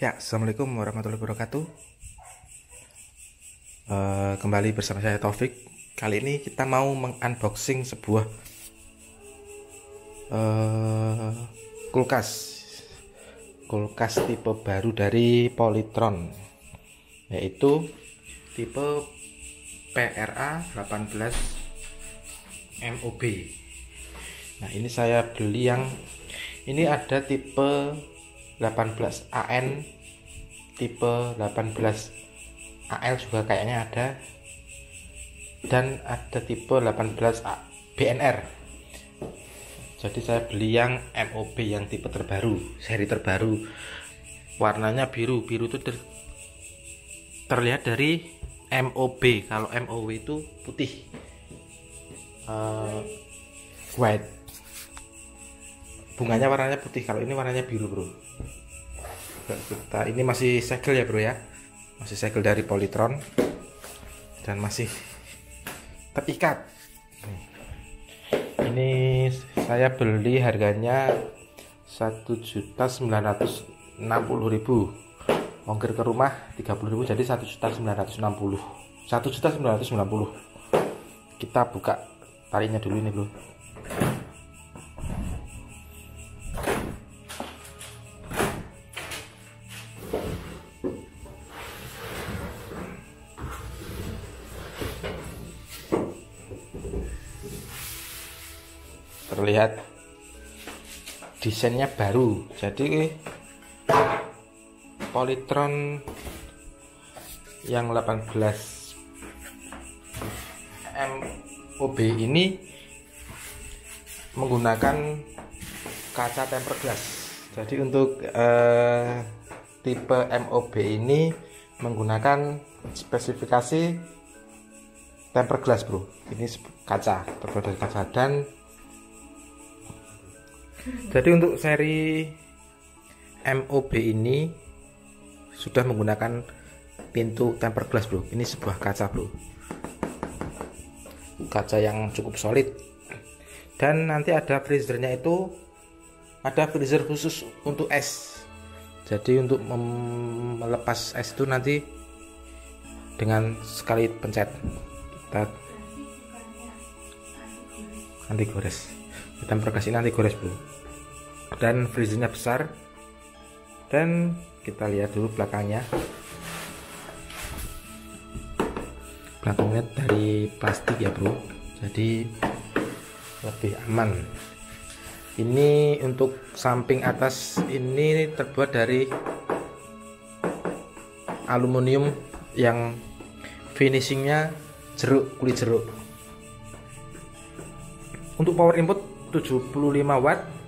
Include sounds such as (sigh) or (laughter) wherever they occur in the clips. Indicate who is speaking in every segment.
Speaker 1: Ya, assalamualaikum warahmatullahi wabarakatuh. Eh, kembali bersama saya Taufik. Kali ini kita mau mengunboxing sebuah eh, kulkas, kulkas tipe baru dari Polytron, yaitu tipe PRA 18 MOB. Nah, ini saya beli yang ini ada tipe 18 AN tipe 18 AL juga kayaknya ada. Dan ada tipe 18 BNR jadi saya beli yang MOB yang tipe terbaru seri terbaru. Warnanya biru. Biru itu ter terlihat dari MOB kalau MOW itu putih. Uh, white bunganya warnanya putih kalau ini warnanya biru bro. Kita ini masih segel ya bro ya. Masih segel dari Polytron dan masih terikat. Ini saya beli harganya 1.960.000 ongkir ke rumah 30.000 jadi 1.960 1.990 kita buka tarinya dulu ini bro terlihat desainnya baru. Jadi Polytron yang 18 MOB ini menggunakan kaca tempered glass. Jadi untuk eh, tipe MOB ini menggunakan spesifikasi tempered glass bro. Ini kaca terbuat dari kaca dan jadi untuk seri MOB ini sudah menggunakan pintu tempered glass bro. Ini sebuah kaca bro. Kaca yang cukup solid. Dan nanti ada freezernya itu ada freezer khusus untuk es. Jadi untuk melepas es itu nanti dengan sekali pencet. Kita nanti gores. Kita perkasih nanti gores bro dan freezernya besar. Dan kita lihat dulu belakangnya. Belakangnya dari plastik ya bro. Jadi lebih aman. Ini untuk samping atas ini terbuat dari aluminium yang finishingnya jeruk kulit jeruk. Untuk power input 75 watt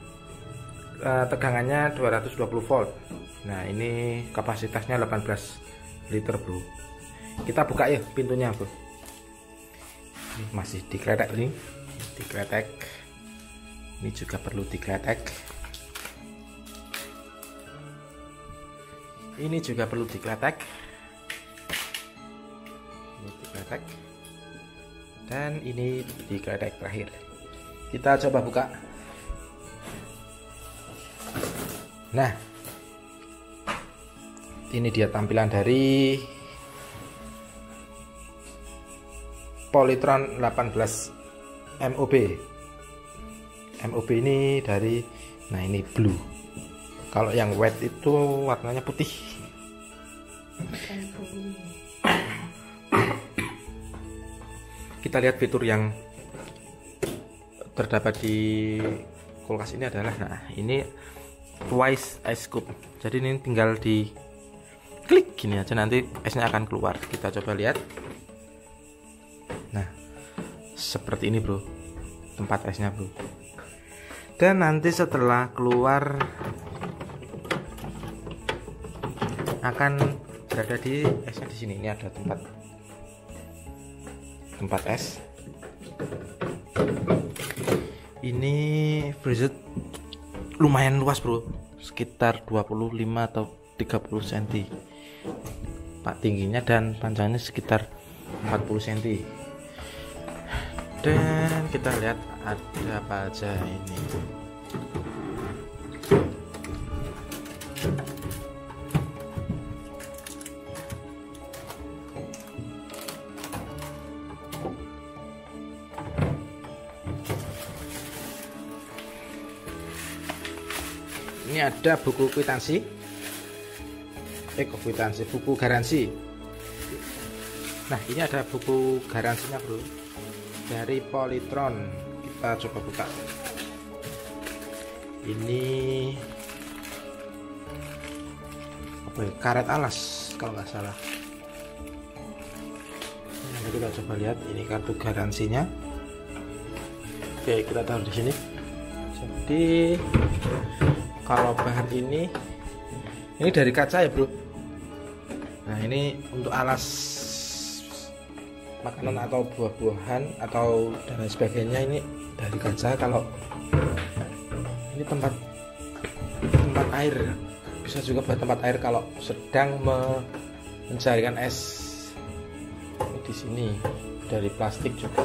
Speaker 1: eh, tegangannya 220 volt. Nah ini kapasitasnya 18 liter bro. Kita buka ya pintunya bro. Ini masih dikletek ini. Dikletek. Ini juga perlu dikletek. Ini juga perlu dikletek. Ini dikletek. Dan ini dikletek terakhir. Kita coba buka nah ini dia tampilan dari Polytron 18 MOB MOB ini dari nah ini blue. Kalau yang white itu warnanya putih. Kita lihat fitur yang terdapat di kulkas ini adalah nah ini twice ice scoop. Jadi ini tinggal di klik gini aja nanti esnya akan keluar. Kita coba lihat. Nah seperti ini bro. Tempat esnya bro. Dan nanti setelah keluar akan berada di esnya di sini. Ini ada tempat tempat es ini freezer lumayan luas bro. Sekitar 25 atau 30 cm pak tingginya dan panjangnya sekitar 40 cm dan kita lihat ada apa aja ini ada buku kwitansi. Eh kwitansi? Buku garansi. Nah ini ada buku garansinya bro. Dari Polytron. Kita coba buka. Ini apa ya? Karet alas kalau nggak salah. Nah, kita coba lihat ini kartu garansinya. Oke kita taruh di sini. Jadi kalau bahan ini ini dari kaca ya bro? Nah ini untuk alas makanan atau buah-buahan atau dan lain sebagainya ini dari kaca. Kalau ini tempat tempat air. Bisa juga buat tempat air kalau sedang mencarikan es. Ini di sini dari plastik juga.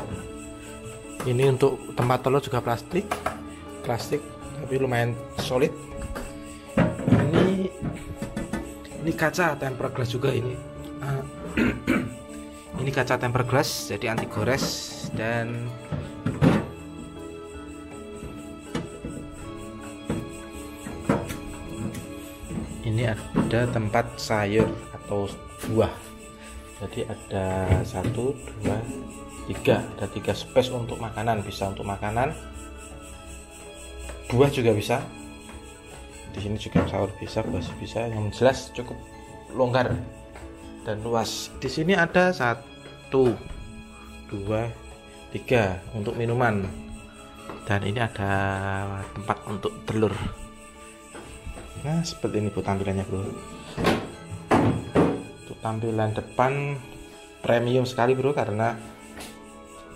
Speaker 1: Ini untuk tempat telur juga plastik. Plastik tapi lumayan solid. Ini kaca tempered glass juga ini. Uh, (clears throat) ini kaca tempered glass jadi anti gores dan ini ada tempat sayur atau buah. Jadi ada satu dua tiga. Ada tiga space untuk makanan bisa untuk makanan buah juga bisa. Di sini juga sahur bisa basi bisa. Yang jelas cukup longgar dan luas. Di sini ada satu dua tiga untuk minuman. Dan ini ada tempat untuk telur. Nah seperti ini bu tampilannya bro. Untuk tampilan depan premium sekali bro karena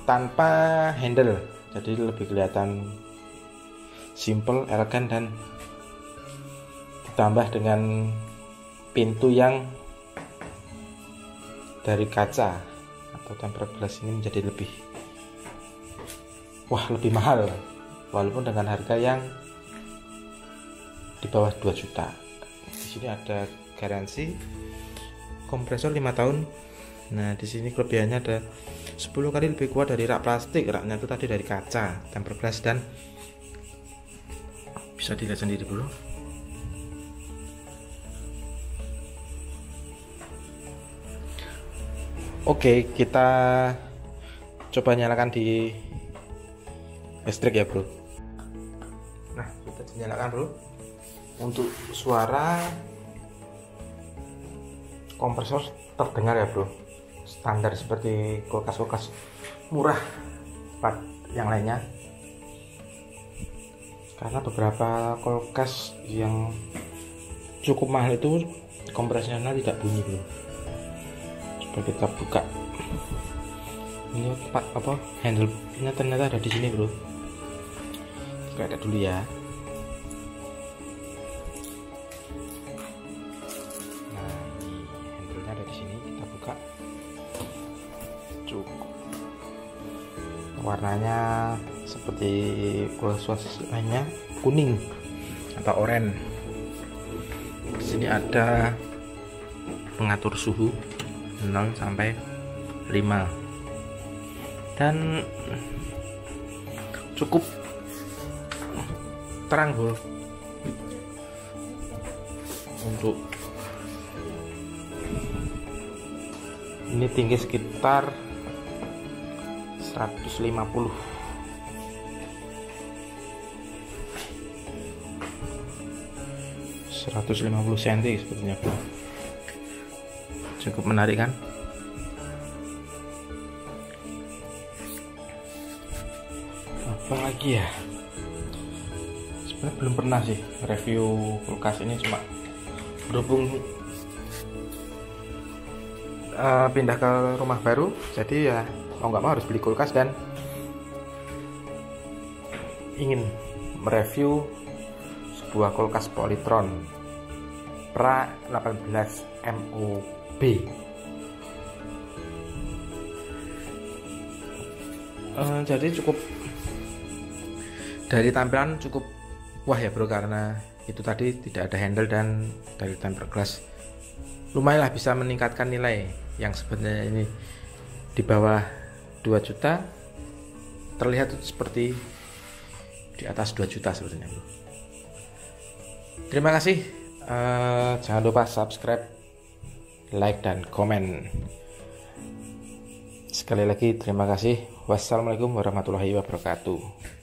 Speaker 1: tanpa handle. Jadi lebih kelihatan simple elegan dan ditambah dengan pintu yang dari kaca atau tempered glass ini menjadi lebih wah lebih mahal. Walaupun dengan harga yang di bawah 2 juta. Di sini ada garansi kompresor 5 tahun. Nah di sini kelebihannya ada 10 kali lebih kuat dari rak plastik. Raknya itu tadi dari kaca tempered glass dan bisa dilihat sendiri dulu Oke, kita coba nyalakan di listrik ya, Bro. Nah, kita nyalakan, Bro. Untuk suara kompresor terdengar ya, Bro. Standar seperti kulkas-kulkas murah yang lainnya. Karena beberapa kulkas yang cukup mahal itu kompresornya tidak bunyi, Bro. Coba kita buka. Ini pak apa handle nya ternyata ada di sini bro. Kita ada dulu ya. Nah ini handle nya ada di sini. Kita buka. Cukup. Warnanya seperti kualitas lainnya kuning atau oranye. Di sini ada pengatur suhu 0 sampai 5 dan cukup terang bro untuk ini tinggi sekitar 150 150 cm sepertinya. Bro cukup menarik kan? Apa lagi ya? Sebenarnya belum pernah sih review kulkas ini cuma berhubung uh, pindah ke rumah baru jadi ya mau nggak mau harus beli kulkas dan ingin mereview sebuah kulkas Polytron Pra 18 MO B. Uh, jadi cukup dari tampilan cukup wah ya bro karena itu tadi tidak ada handle dan dari tempered glass lumayan lah bisa meningkatkan nilai yang sebenarnya ini di bawah 2 juta terlihat seperti di atas 2 juta sebenarnya bro. Terima kasih uh, jangan lupa subscribe like dan komen. Sekali lagi terima kasih. Wassalamualaikum warahmatullahi wabarakatuh